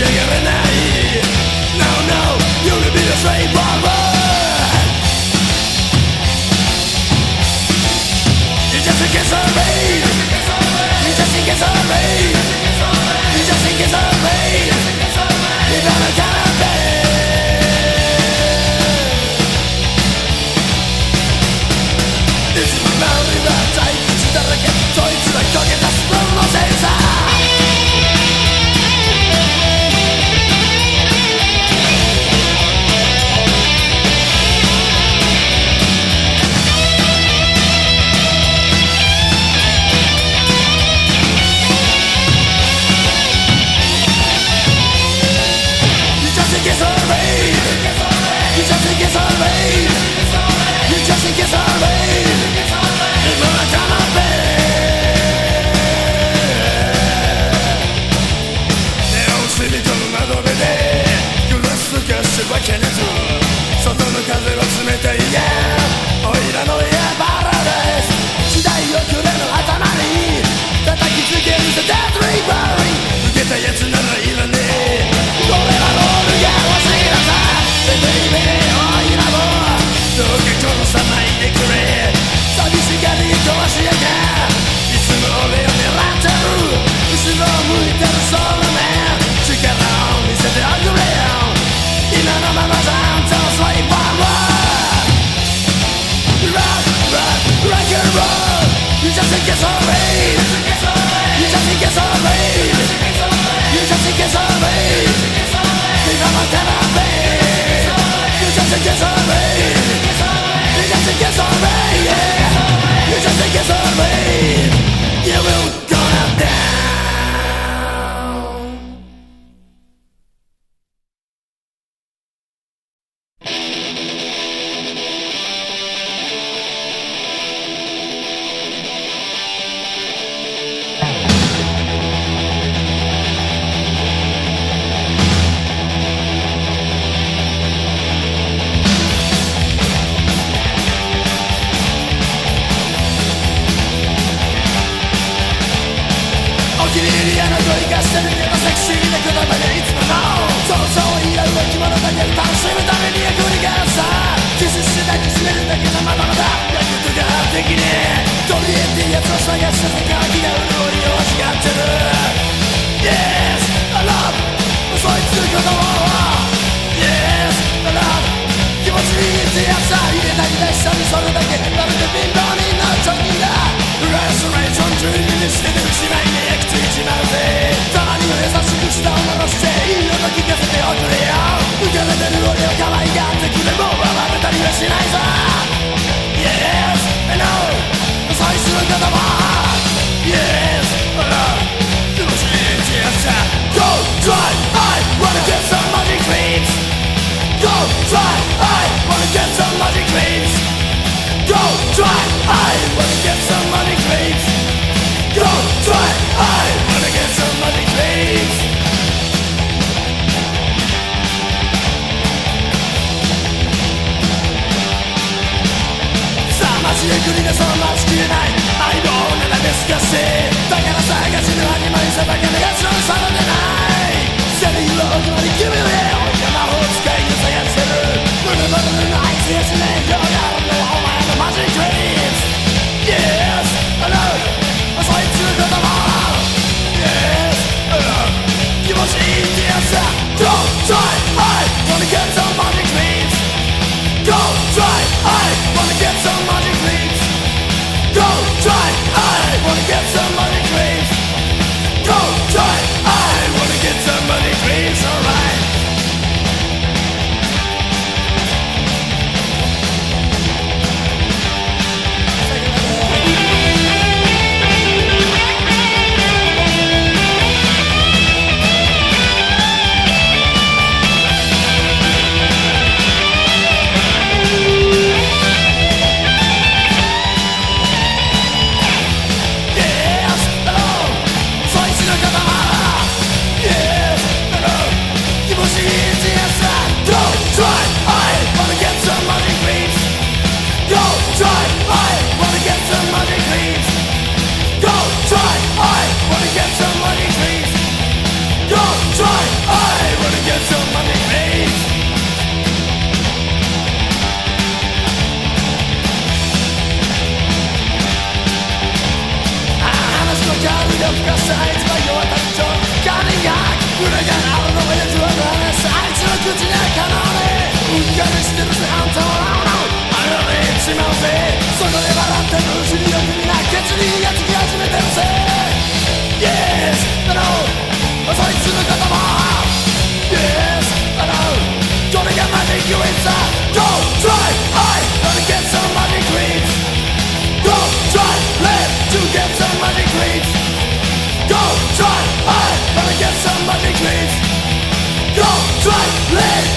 Yeah. You will 探す鍵が潤いを光ってる Yes, I love 嘘いつ言葉は Yes, I love 気持ちいいって入れたいにそれだけ食べて貧乏になっちだ Restoration にしてていに生きてまうぜたまに優しく舌を戻していい音聞かせておくれよ浮かれてる俺を可愛がってくれも暴れたりはしないぞ Yes, I know しだから探しでは二枚さばかりがするそうでない try,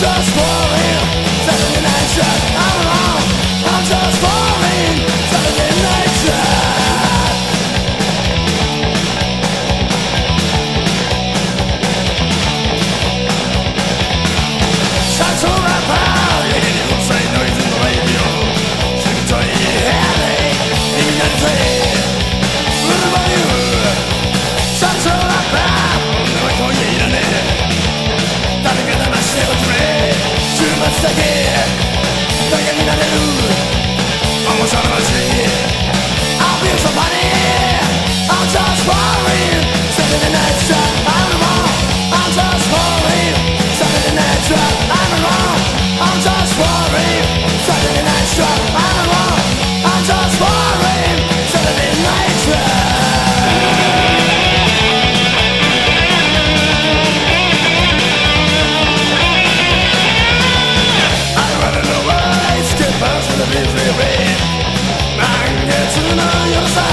Just for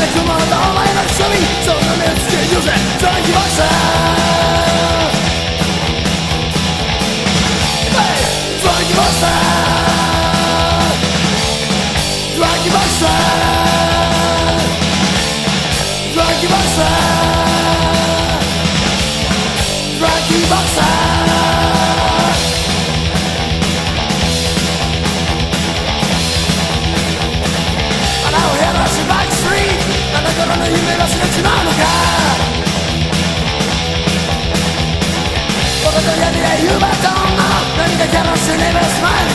Jätät omaa elämässäni Se on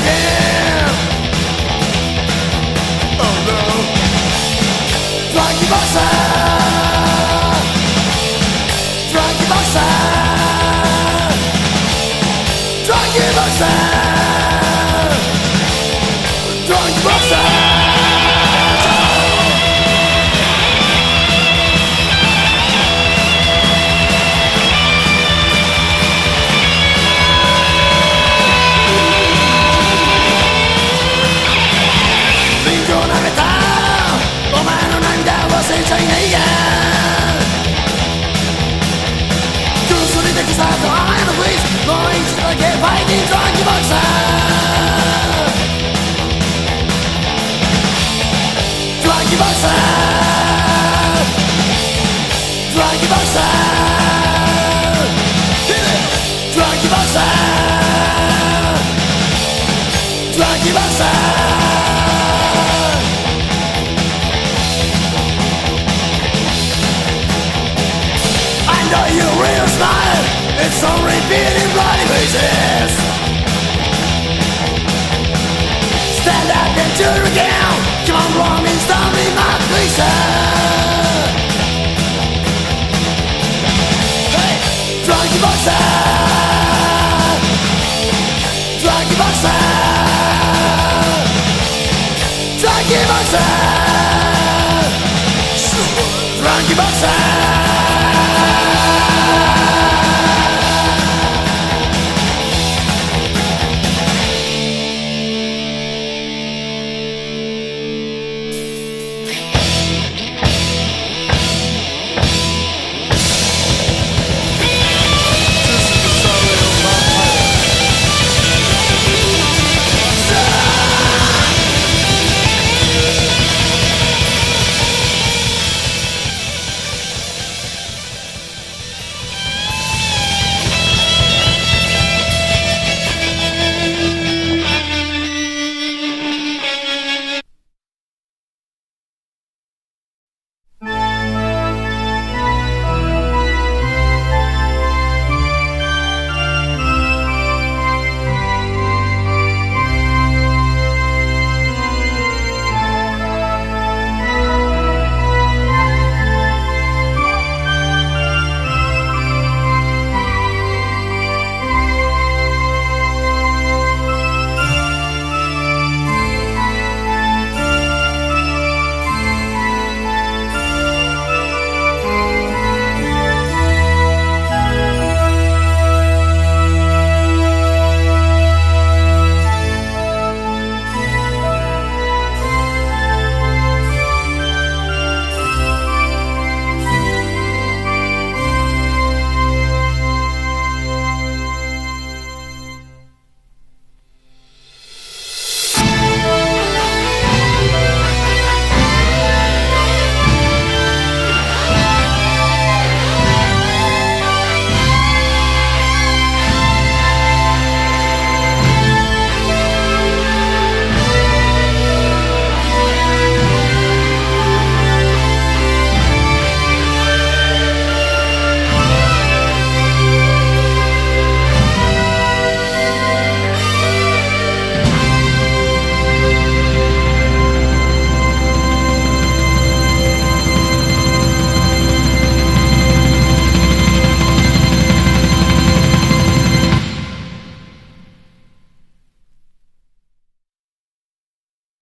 again. Oh no. Fuck you. It's on repeat in bloody faces Stand up and do it again. Come on, run and stomp in my faces Hey, drunky boxer Drunky boxer Drunky boxer Drunky boxer